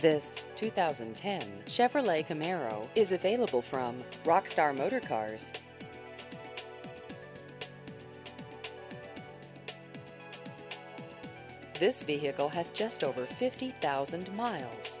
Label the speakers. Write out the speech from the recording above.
Speaker 1: This 2010 Chevrolet Camaro is available from Rockstar Motorcars. This vehicle has just over 50,000 miles.